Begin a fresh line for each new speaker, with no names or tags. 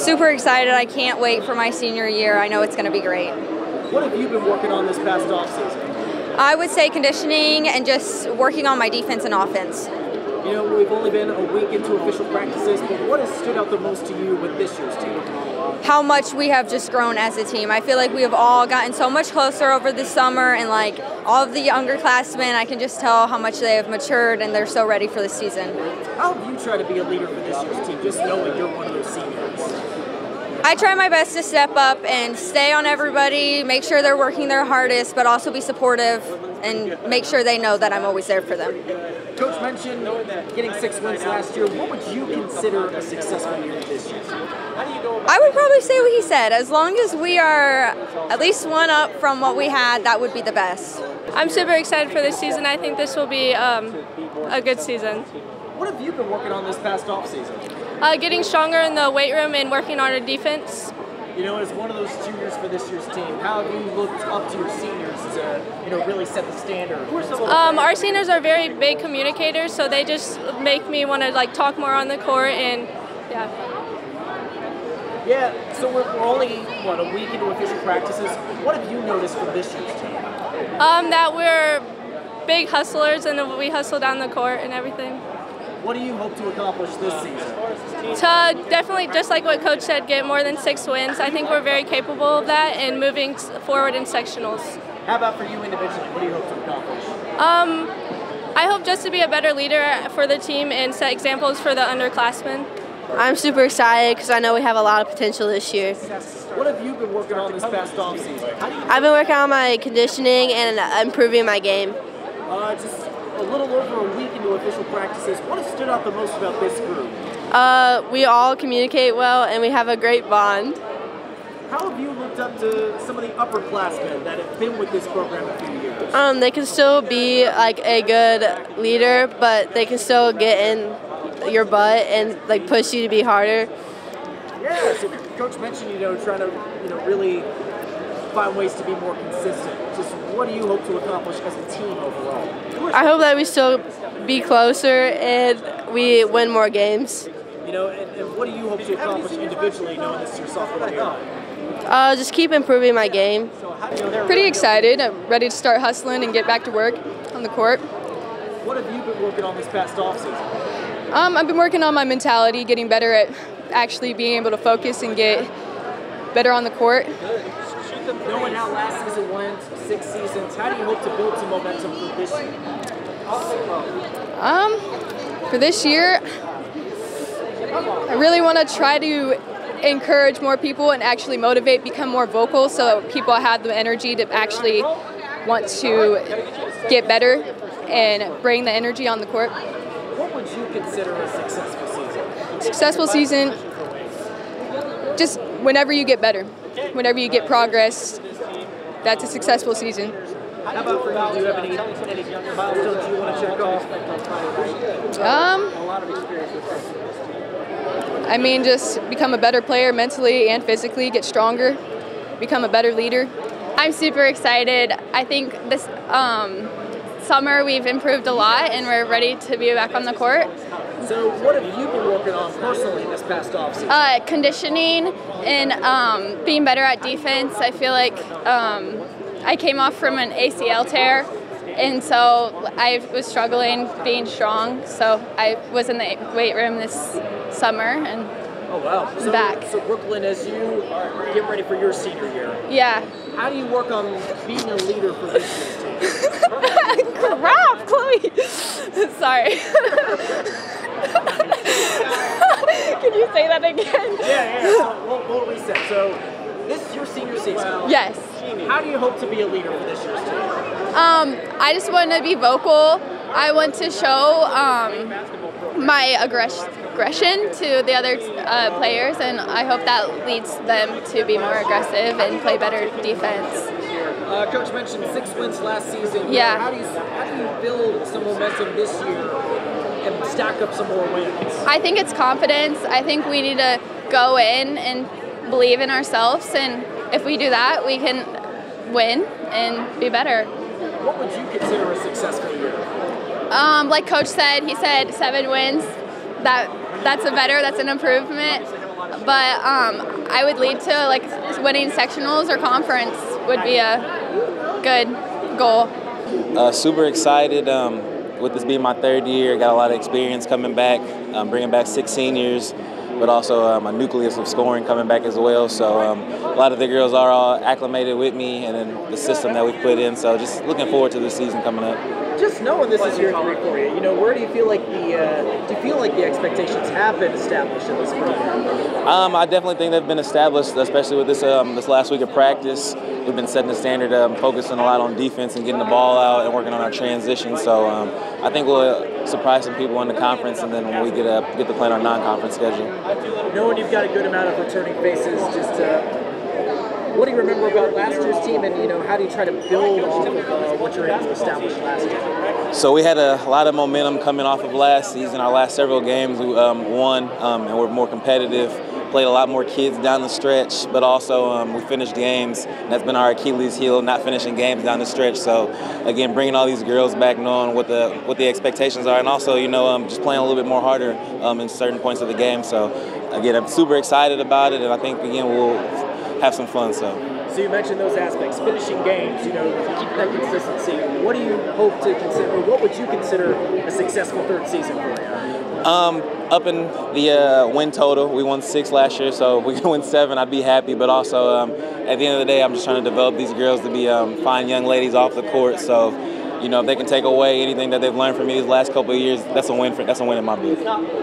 super excited. I can't wait for my senior year. I know it's going to be great.
What have you been working on this past offseason?
I would say conditioning and just working on my defense and offense.
You know, we've only been a week into official practices, but what has stood out the most to you with this year's team?
How much we have just grown as a team. I feel like we have all gotten so much closer over the summer, and like all of the younger classmen, I can just tell how much they have matured and they're so ready for the season.
How have you tried to be a leader for this year's team, just knowing you're one of those seniors?
I try my best to step up and stay on everybody, make sure they're working their hardest, but also be supportive and make sure they know that I'm always there for them.
Coach mentioned getting six wins last year. What would you consider a successful year this year?
I would probably say what he said. As long as we are at least one up from what we had, that would be the best.
I'm super excited for this season. I think this will be um, a good season.
What have you been working on this past offseason?
Uh, getting stronger in the weight room and working on our defense.
You know, as one of those juniors for this year's team, how have you looked up to your seniors to, you know, really set the standard?
Um, our seniors are very big communicators, so they just make me want to like talk more on the court and yeah.
Yeah, so we're, we're only what a week into official practices. What have you noticed from this year's team?
Um, that we're big hustlers and we hustle down the court and everything.
What do you hope to accomplish this season?
To definitely, just like what Coach said, get more than six wins. I think we're very capable of that and moving forward in sectionals.
How about for you individually? What do you hope to accomplish?
Um, I hope just to be a better leader for the team and set examples for the underclassmen.
I'm super excited because I know we have a lot of potential this year.
What have you been working on this past offseason?
I've been working on my conditioning and improving my game.
Uh, just a little over a week into official practices. What has stood out the most about this group?
Uh, we all communicate well and we have a great bond.
How have you looked up to some of the upperclassmen that have been with this program a few years?
Um, they can still be like a good leader, but they can still get in your butt and like push you to be harder.
Yeah, so coach mentioned you know trying to you know really find ways to be more consistent. Just what do you hope to accomplish as a team overall?
I hope that we still be closer and we win more games.
You know, and, and what do you hope to accomplish individually, knowing this is your sophomore year?
Uh, just keep improving my game.
Pretty excited. I'm ready to start hustling and get back to work on the court.
What have you been working on this past offseason?
Um, I've been working on my mentality, getting better at actually being able to focus and get better on the court.
Knowing how last season went, six seasons, how do you hope to build some momentum for this year?
Um, for this year, I really want to try to encourage more people and actually motivate, become more vocal so people have the energy to actually want to get better and bring the energy on the court.
What would you consider a successful season?
Successful season, just whenever you get better, whenever you get progress, that's a successful season.
How about for you? Do you have any, any milestones you want to check off?
Um, I mean, just become a better player mentally and physically, get stronger, become a better leader.
I'm super excited. I think this um, summer we've improved a lot and we're ready to be back on the court.
So, what have you been working on personally this past offseason?
Uh, conditioning and um, being better at defense. I feel like um, I came off from an ACL tear, and so I was struggling being strong. So I was in the weight room this summer and
oh wow, so,
back.
So Brooklyn, as you get ready for your senior year,
yeah.
How do you work on being a leader for this team?
Crap, Chloe. Sorry. Can you say that again?
Yeah, yeah. So we'll, we'll reset. So this is your senior season.
Yes.
How do you hope to be a leader for this year's team?
Um, I just want to be vocal. I want to show um, my aggress- aggression to the other uh, players, and I hope that leads them to be more aggressive and play better defense.
Uh, Coach mentioned six wins last season.
Yeah.
How do you how do you build some momentum this year and stack up some more wins?
I think it's confidence. I think we need to go in and believe in ourselves, and if we do that, we can win and be better.
What would you consider a successful year?
Um, like Coach said, he said seven wins. That that's a better, that's an improvement. but um, I would lead to like winning sectionals or conference would be a good goal.
Uh, super excited. Um, with this being my third year, got a lot of experience coming back, um, bringing back six seniors, but also um, a nucleus of scoring coming back as well. So um, a lot of the girls are all acclimated with me and then the system that we've put in. So just looking forward to the season coming up.
Just knowing this is year three for you, you know, where do you feel like the uh, do you feel like the expectations have been established in this program?
Um, I definitely think they've been established, especially with this um, this last week of practice. We've been setting the standard, um, focusing a lot on defense and getting the ball out and working on our transition. So um, I think we'll surprise some people in the conference, and then when we get uh, get to play our non-conference schedule.
Knowing you've got a good amount of returning faces, just. Uh, what do you remember about last year's team, and you know how do you try to build off of uh, what you're able to establish last year?
So we had a lot of momentum coming off of last season. Our last several games, we um, won, um, and we're more competitive. Played a lot more kids down the stretch, but also um, we finished games. that's been our Achilles heel, not finishing games down the stretch. So again, bringing all these girls back, knowing what the what the expectations are, and also you know um, just playing a little bit more harder um, in certain points of the game. So again, I'm super excited about it, and I think again we'll have some fun. So.
So you mentioned those aspects, finishing games. You know, keep that consistency. What do you hope to consider, or what would you consider a successful third season for you?
Um, up in the uh, win total, we won six last year, so if we can win seven, I'd be happy. But also, um, at the end of the day, I'm just trying to develop these girls to be um, fine young ladies off the court. So, you know, if they can take away anything that they've learned from me these last couple of years, that's a win for that's a win in my book.